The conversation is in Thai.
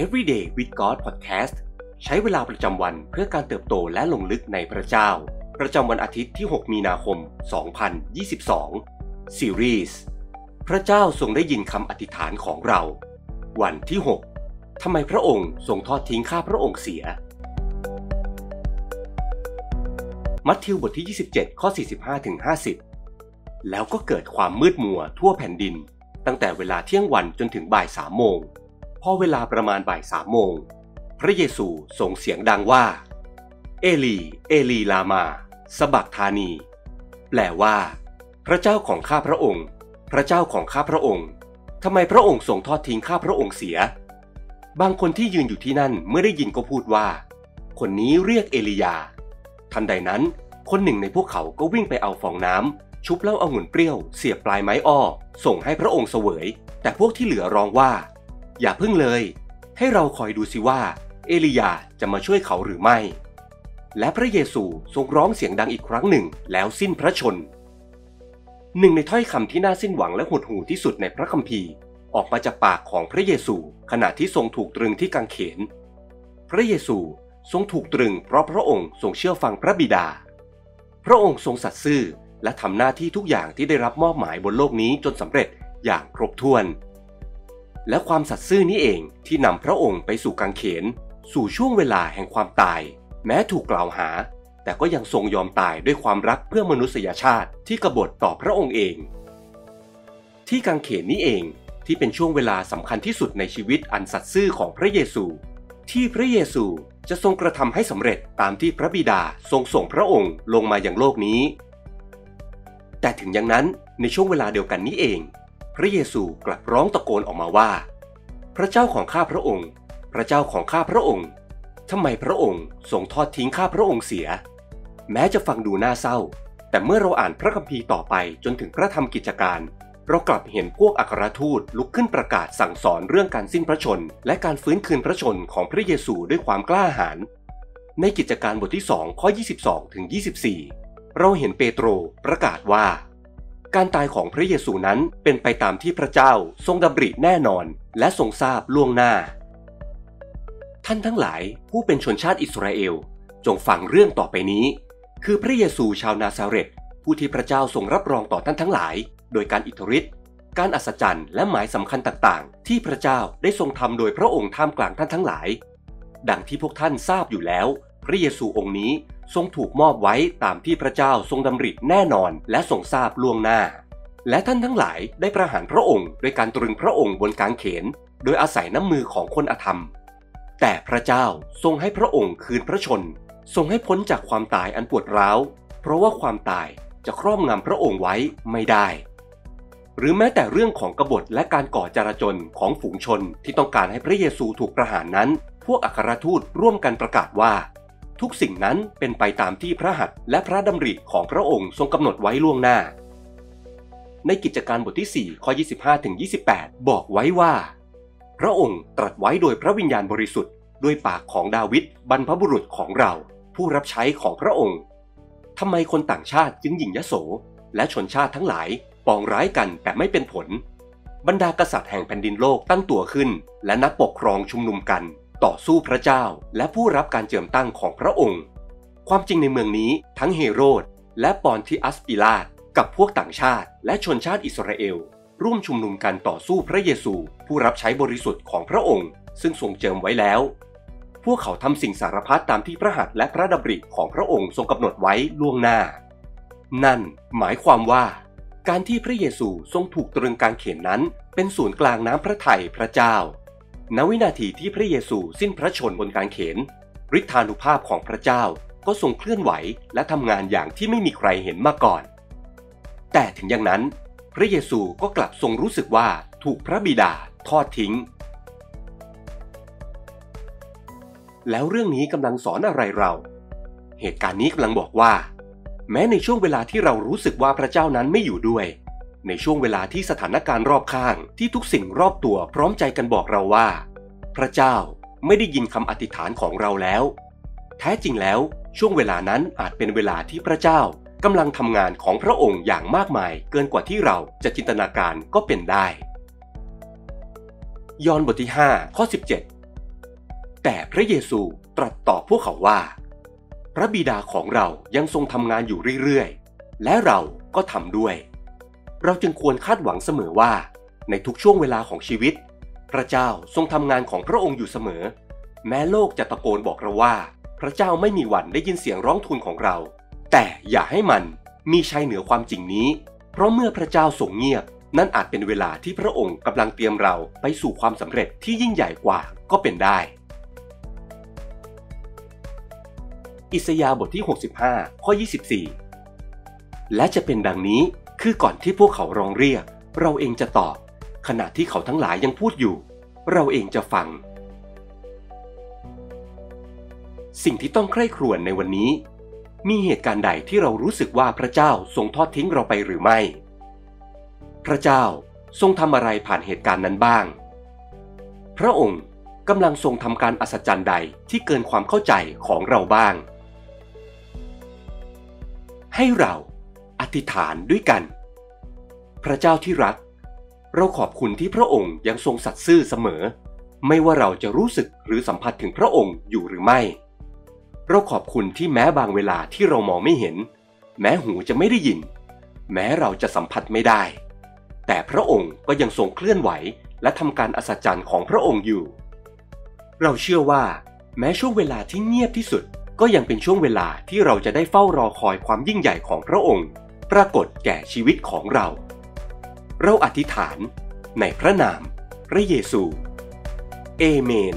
Everyday with God Podcast ใช้เวลาประจำวันเพื่อการเติบโตและลงลึกในพระเจ้า ประจำวันอาทิตย์ที่ 6 มีนาคม 2022 ซีรีส์พระเจ้าทรงได้ยินคำอธิษฐานของเรา วันที่ 6ทำไมพระองค์ทรงทอดทิ้งข้าพระองค์เสีย มัทธิวบทที่ 27 ข้อ 45ถึง50 แล้วก็เกิดความมืดมัวทั่วแผ่นดิน ตั้งแต่เวลาเที่ยงวันจนถึงบ่ายสามโมง พอเวลาประมาณบ่ายสามโมง พระเยซูส่งเสียงดังว่า เอลี เอลีลามาสบักธานี แปลว่า พระเจ้าของข้าพระองค์ พระเจ้าของข้าพระองค์ทำไมพระองค์ทรงทอดทิ้งข้าพระองค์เสีย บางคนที่ยืนอยู่ที่นั่นเมื่อได้ยินก็พูดว่า คนนี้เรียกเอลียา ทันใดนั้น คนหนึ่งในพวกเขาก็วิ่งไปเอาฟองน้ำชุบเหล้าองุ่นเปรี้ยวเสียบปลายไม้อ้อ ส่งให้พระองค์เสวย แต่พวกที่เหลือร้องว่า อย่าพึ่งเลย ให้เราคอยดูสิว่า เอลียาจะมาช่วยเขาหรือไม่ และพระเยซูทรงร้องเสียงดังอีกครั้งหนึ่งแล้วสิ้นพระชน หนึ่งในถ้อยคำที่น่าสิ้นหวังและหดหู่ที่สุดในพระคัมภีร์ ออกมาจากปากของพระเยซูขณะที่ทรงถูกตรึงที่กางเขน พระเยซูทรงถูกตรึงเพราะพระองค์ทรงเชื่อฟังพระบิดา พระองค์ทรงสัตย์ซื่อและทำหน้าที่ทุกอย่างที่ได้รับมอบหมายบนโลกนี้จนสำเร็จอย่างครบถ้วน และความสัตย์ซื่อนี้เองที่นำพระองค์ไปสู่กางเขน สู่ช่วงเวลาแห่งความตาย แม้ถูกกล่าวหา แต่ก็ยังทรงยอมตายด้วยความรักเพื่อมนุษยชาติที่กบฏต่อพระองค์เอง ที่กางเขนนี้เองที่เป็นช่วงเวลาสำคัญที่สุดในชีวิตอันสัตย์ซื่อของพระเยซู ที่พระเยซูจะทรงกระทำให้สำเร็จตามที่พระบิดาทรงส่งพระองค์ลงมาอย่างโลกนี้ แต่ถึงอย่างนั้นในช่วงเวลาเดียวกันนี้เอง พระเยซูกลับร้องตะโกนออกมาว่า พระเจ้าของข้าพระองค์ พระเจ้าของข้าพระองค์ทำไมพระองค์ทรงทอดทิ้งข้าพระองค์เสีย แม้จะฟังดูน่าเศร้า แต่เมื่อเราอ่านพระคัมภีร์ต่อไปจนถึงพระธรรมกิจการ เรากลับเห็นพวกอัครทูตลุกขึ้นประกาศสั่งสอนเรื่องการสิ้นพระชน และการฟื้นคืนพระชนของพระเยซูด้วยความกล้าหาญในกิจการบทที่2ข้อ 22ถึง24 เราเห็นเปโตรประกาศว่า การตายของพระเยซูนั้นเป็นไปตามที่พระเจ้าทรงดำริแน่นอน และทรงทราบล่วงหน้า ท่านทั้งหลายผู้เป็นชนชาติอิสราเอล จงฟังเรื่องต่อไปนี้ คือพระเยซูชาวนาซาเรตผู้ที่พระเจ้าทรงรับรองต่อท่านทั้งหลาย โดยการอิทธิฤทธิ์การอัศจรรย์และหมายสำคัญต่างๆ ที่พระเจ้าได้ทรงทำโดยพระองค์ท่ามกลางท่านทั้งหลาย ดังที่พวกท่านทราบอยู่แล้ว พระเยซูองค์นี้ทรงถูกมอบไว้ตามที่พระเจ้าทรงดำริแน่นอนและทรงทราบล่วงหน้า และท่านทั้งหลายได้ประหารพระองค์โดยการตรึงพระองค์บนกางเขน โดยอาศัยน้ำมือของคนอธรรม แต่พระเจ้าทรงให้พระองค์คืนพระชน ทรงให้พ้นจากความตายอันปวดร้าว เพราะว่าความตายจะครอบงำพระองค์ไว้ไม่ได้ หรือแม้แต่เรื่องของกบฏและการก่อจราจนของฝูงชนที่ต้องการให้พระเยซูถูกประหารนั้น พวกอัครทูตร่วมกันประกาศว่า ทุกสิ่งนั้นเป็นไปตามที่พระหัตถ์และพระดำริของพระองค์ทรงกำหนดไว้ล่วงหน้า ในกิจการบทที่ 4 ข้อ 25 ถึง 28 บอกไว้ว่า พระองค์ตรัสไว้โดยพระวิญญาณบริสุทธิ์ด้วยปากของดาวิดบรรพบุรุษของเรา ผู้รับใช้ของพระองค์ทำไมคนต่างชาติจึงหยิ่งยโส และชนชาติทั้งหลายปองร้ายกันแต่ไม่เป็นผล บรรดากษัตริย์แห่งแผ่นดินโลกตั้งตัวขึ้น และนักปกครองชุมนุมกัน ต่อสู้พระเจ้า และผู้รับการเจิมตั้งของพระองค์ ความจริงในเมืองนี้ทั้งเฮโรด และปอนทิอัสปิลาตกับพวกต่างชาติ และชนชาติอิสราเอล ร่วมชุมนุมกันต่อสู้พระเยซู ผู้รับใช้บริสุทธิ์ของพระองค์ ซึ่งทรงเจิมไว้แล้ว พวกเขาทำสิ่งสารพัดตามที่พระหัตถ์และพระดำริของพระองค์ทรงกำหนดไว้ล่วงหน้า นั่นหมายความว่า การที่พระเยซูทรงถูกตรึงกางเขนนั้น เป็นศูนย์กลางน้ำพระทัยพระเจ้า ณวินาทีที่พระเยซูสิ้นพระชนบนกางเขนฤทธานุภาพของพระเจ้าก็ทรงเคลื่อนไหวและทำงานอย่างที่ไม่มีใครเห็นมาก่อน แต่ถึงอย่างนั้น พระเยซูก็กลับทรงรู้สึกว่าถูกพระบิดาทอดทิ้ง แล้วเรื่องนี้กำลังสอนอะไรเรา เหตุการณ์นี้กำลังบอกว่า แม้ในช่วงเวลาที่เรารู้สึกว่าพระเจ้านั้นไม่อยู่ด้วย ในช่วงเวลาที่สถานการณ์รอบข้างที่ทุกสิ่งรอบตัวพร้อมใจกันบอกเราว่า พระเจ้าไม่ได้ยินคำอธิษฐานของเราแล้ว แท้จริงแล้วช่วงเวลานั้นอาจเป็นเวลาที่พระเจ้ากำลังทำงานของพระองค์อย่างมากมายเกินกว่าที่เราจะจินตนาการก็เป็นได้ ยอห์นบทที่ 5 ข้อ 17 แต่พระเยซูตรัสตอบพวกเขาว่า พระบิดาของเรายังทรงทำงานอยู่เรื่อยๆ และเราก็ทำด้วย เราจึงควรคาดหวังเสมอว่า ในทุกช่วงเวลาของชีวิต พระเจ้าทรงทำงานของพระองค์อยู่เสมอ แม้โลกจะตะโกนบอกเราว่า พระเจ้าไม่มีวันได้ยินเสียงร้องทูลของเรา แต่อย่าให้มันมีชัยเหนือความจริงนี้ เพราะเมื่อพระเจ้าทรงเงียบ นั่นอาจเป็นเวลาที่พระองค์กำลังเตรียมเราไปสู่ความสำเร็จที่ยิ่งใหญ่กว่าก็เป็นได้ อิสยาห์บทที่ 65 ข้อ 24 และจะเป็นดังนี้ คือก่อนที่พวกเขาร้องเรียก เราเองจะตอบ ขณะที่เขาทั้งหลายยังพูดอยู่ เราเองจะฟัง สิ่งที่ต้องใคร่ครวญในวันนี้ มีเหตุการณ์ใดที่เรารู้สึกว่าพระเจ้าทรงทอดทิ้งเราไปหรือไม่ พระเจ้าทรงทำอะไรผ่านเหตุการณ์นั้นบ้าง พระองค์กำลังทรงทำการอัศจรรย์ใดที่เกินความเข้าใจของเราบ้าง ให้เรา อธิษฐานด้วยกัน พระเจ้าที่รัก เราขอบคุณที่พระองค์ยังทรงสัตย์ซื่อเสมอ ไม่ว่าเราจะรู้สึกหรือสัมผัสถึงพระองค์อยู่หรือไม่ เราขอบคุณที่แม้บางเวลาที่เรามองไม่เห็น แม้หูจะไม่ได้ยิน แม้เราจะสัมผัสไม่ได้ แต่พระองค์ก็ยังทรงเคลื่อนไหวและทำการอัศจรรย์ของพระองค์อยู่ เราเชื่อว่าแม้ช่วงเวลาที่เงียบที่สุดก็ยังเป็นช่วงเวลาที่เราจะได้เฝ้ารอคอยความยิ่งใหญ่ของพระองค์ ปรากฏแก่ชีวิตของเรา เราอธิษฐานในพระนามพระเยซู เอเมน